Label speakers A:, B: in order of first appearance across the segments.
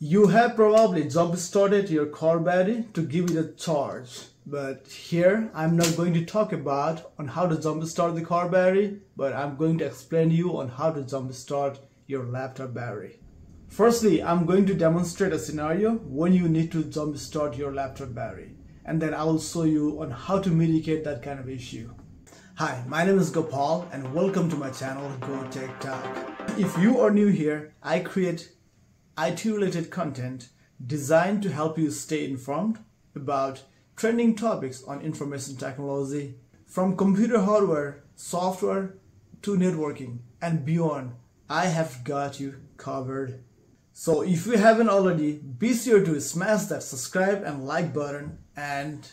A: You have probably jump started your car battery to give it a charge. But here I'm not going to talk about on how to jump start the car battery, but I'm going to explain you on how to jump start your laptop battery. Firstly, I'm going to demonstrate a scenario when you need to jump start your laptop battery. And then I will show you on how to mitigate that kind of issue. Hi, my name is Gopal and welcome to my channel GoTech Talk. If you are new here, I create IT related content designed to help you stay informed about trending topics on information technology from computer hardware, software to networking and beyond. I have got you covered. So if you haven't already, be sure to smash that subscribe and like button and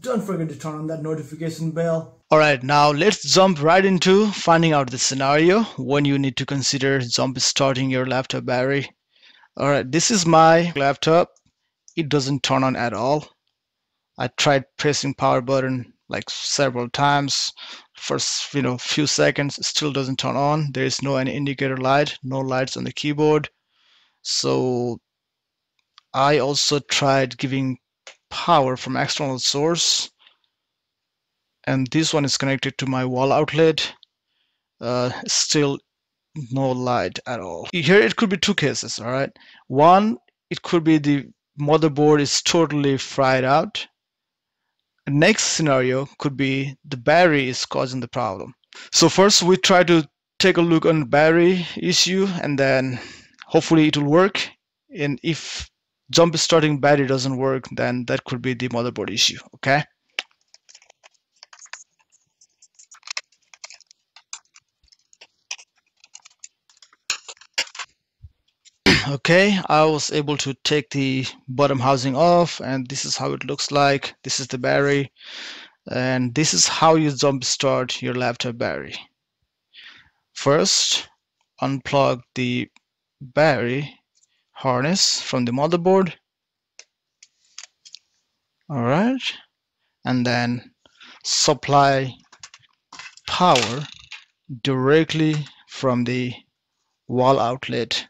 A: don't forget to turn on that notification bell.
B: Alright, now let's jump right into finding out the scenario when you need to consider jump starting your laptop battery all right this is my laptop. It doesn't turn on at all. I tried pressing power button like several times. First you know few seconds still doesn't turn on. There is no any indicator light no lights on the keyboard. So I also tried giving power from external source. And this one is connected to my wall outlet. Uh, still no light at all. Here it could be two cases all right? One it could be the motherboard is totally fried out. Next scenario could be the battery is causing the problem. So first we try to take a look on battery issue and then hopefully it will work. And if jump starting battery doesn't work then that could be the motherboard issue okay okay I was able to take the bottom housing off and this is how it looks like. This is the battery and this is how you jump start your laptop battery. First unplug the battery harness from the motherboard. Alright and then supply power directly from the wall outlet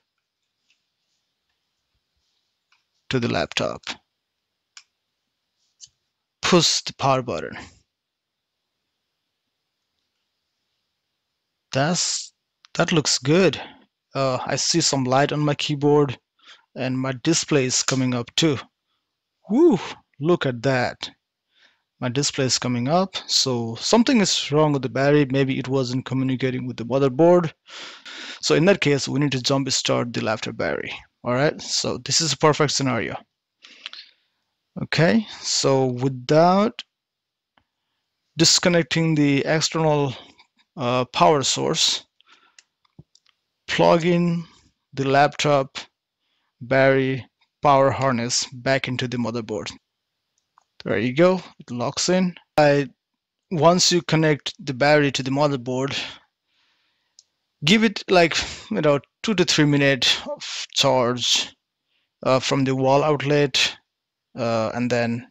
B: to the laptop. Push the power button. That's that looks good. Uh, I see some light on my keyboard and my display is coming up too. Woo! Look at that. My display is coming up. So something is wrong with the battery. Maybe it wasn't communicating with the motherboard. So in that case, we need to jump start the laptop battery all right so this is a perfect scenario. Okay so without disconnecting the external uh, power source plug in the laptop battery power harness back into the motherboard. There you go it locks in. I, once you connect the battery to the motherboard give it like you know two to three minutes of charge uh, from the wall outlet uh, and then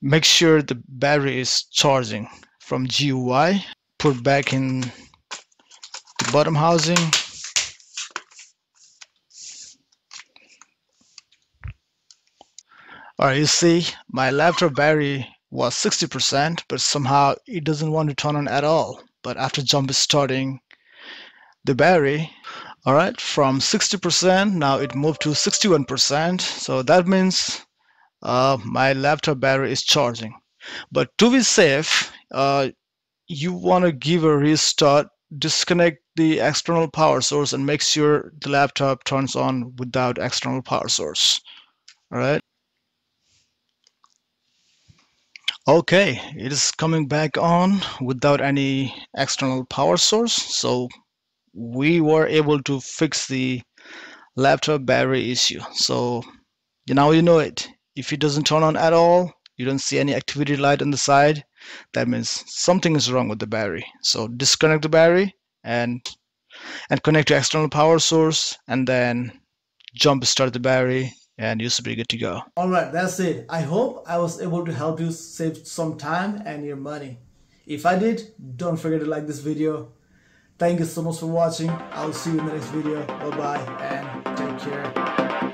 B: make sure the battery is charging from GUI put back in the bottom housing. Alright, you see, my laptop battery was 60%, but somehow it doesn't want to turn on at all but after jump is starting the battery all right from 60% now it moved to 61% so that means uh, my laptop battery is charging. But to be safe uh, you want to give a restart disconnect the external power source and make sure the laptop turns on without external power source all right Okay, it is coming back on without any external power source. So we were able to fix the laptop battery issue. So now you know it. If it doesn't turn on at all, you don't see any activity light on the side, that means something is wrong with the battery. So disconnect the battery and and connect to external power source and then jump start the battery and you should be good to go.
A: Alright, that's it. I hope I was able to help you save some time and your money. If I did, don't forget to like this video. Thank you so much for watching. I'll see you in the next video. Bye bye and